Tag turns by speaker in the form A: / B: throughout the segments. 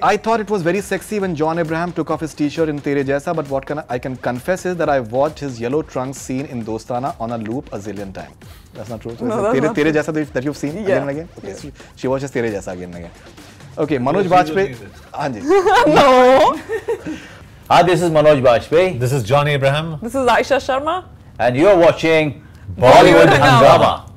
A: I thought it was very sexy when John Abraham took off his t-shirt in Tere Jaisa, but what can I, I can confess is that I watched his yellow trunks scene in Dostana on a loop a zillion times. That's not true. So
B: No,
A: is
B: that's
A: Tere,
B: not
A: Tere
B: true.
A: Jaisa that, that you've seen
B: Yeah.
A: again and again? Okay,
B: Yeah.
A: she, she watches Tere Jaisa again and again. Okay, Manoj
C: she
A: Bajpayee.
C: doesn't use it.
A: हाँ जी.
B: No.
D: Hi, this is Manoj Bajpayee,
C: This is John Abraham.
B: This is Aisha Sharma.
D: and you're watching
B: Bollywood
D: Bollywood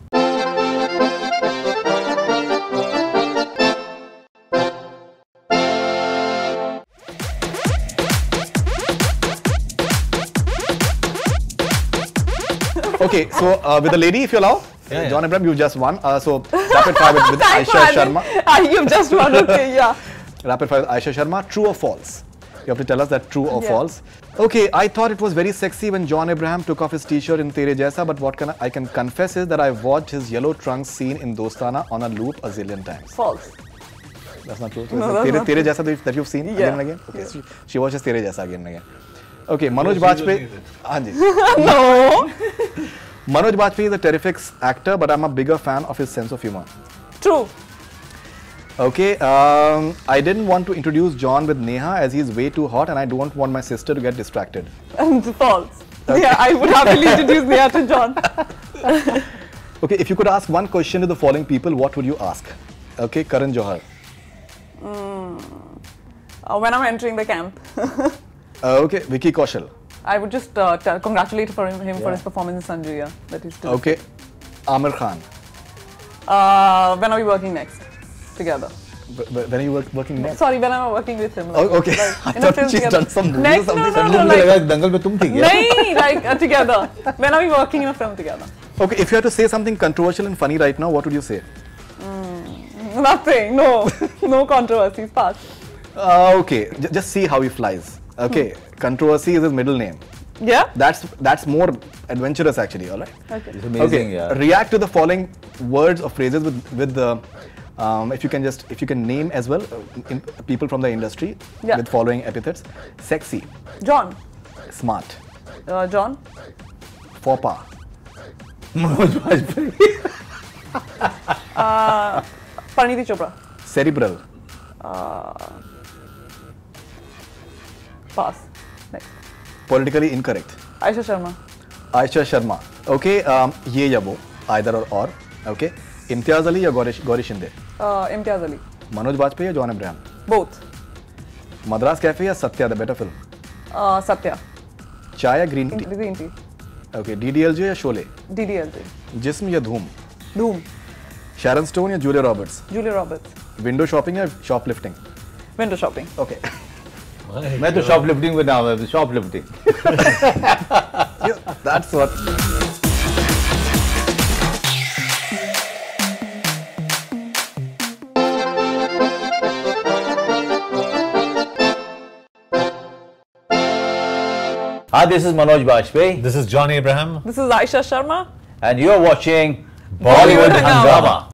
A: Okay, so uh, with the lady, if you allow.
C: Yeah, yeah.
A: John Abraham, you've just won. Uh, so rapid fire with, with
B: Thanks
A: Aisha
B: for
A: Sharma.
B: having- Ah, You've just won. Okay, yeah.
A: Rapid fire with Aisha Sharma. True or false? You have to tell us that true or
B: Yeah.
A: false. Okay, I thought it was very sexy when John Abraham took off his t-shirt in Tere Jaisa, but what can I, I can confess is that I watched his yellow trunks scene in Dostana on a loop a zillion times.
B: False.
A: That's not true. So
B: No, that's
A: Tere,
B: not
A: Tere. Jaisa that, that you've seen again and again? Okay,
B: Yeah.
A: she, she watches Tere Jaisa again and again. Okay, Manoj
C: she doesn't
A: Bajpayee.
C: use it.
A: हाँ जी.
B: No.
A: Manoj Bajpayee is a terrific actor, but I'm a bigger fan of his sense of humor.
B: True.
A: Okay, um, I didn't want to introduce John with Neha as he's way too hot and I don't want my sister to get distracted.
B: False. Yeah, I would happily introduce Neha to John.
A: Okay, if you could ask one question to the following people, what would you ask? Okay, Karan Johar.
B: Uh, when I'm entering the camp,
A: Uh, okay, Vicky Kaushal.
B: I would just uh, congratulate for him, him
A: yeah.
B: for his performance in that That is still
A: okay. Aamir Khan.
B: Uh, when are we working next together?
A: But, but when are you work, working next?
B: Sorry, when am I working with him?
A: Oh, like, oh, okay.
B: Like,
A: I thought she's
B: together.
A: done some next, or something.
B: No, no, no, like,
D: Dangal, में तुम थी क्या?
B: like uh, together. When are we working in a film together?
A: Okay, if you had to say something controversial and funny right now, what would you say?
B: Mm, nothing. No, no controversies. Pass.
A: Uh, okay, J just see how he flies. Okay, controversy is his middle name.
B: Yeah.
A: That's that's more adventurous actually. All right.
B: Okay.
D: It's amazing. Okay. Yeah.
A: React to the following words or phrases with with the. Um, if you can just if you can name as well uh, in, people from the industry
B: yeah.
A: with following epithets sexy
B: john
A: smart
B: uh, john
A: faux pas
D: manoj
B: uh, Parineeti chopra
A: cerebral uh,
B: Pass. Next.
A: politically incorrect.
B: Aisha Sharma.
A: Aisha Sharma. Okay, um, ये या वो either or or. Okay, इम्तियाज़ अली या Gauri Gauri Shinde
B: Uh, Imtiaz Ali.
A: Manoj Vajpayee या John Abraham
B: Both.
A: Madras cafe या Satya the better film
B: Uh, Satya.
A: चाय या green tea
B: Green tea.
A: Okay DDLJ या Sholay
B: DDLJ.
A: Jism या धूम
B: Doom.
A: शैरन स्टोन या Julia Roberts
B: Julia Roberts.
A: Window shopping या shoplifting
B: Window shopping.
A: Okay
D: मैं तो shoplifting में नाम है shoplifting
A: that's what
D: Hi, this is Manoj Bajpayee,
C: This is John Abraham.
B: This is Aisha Sharma.
D: and you're watching
B: Bollywood.
D: Hungama.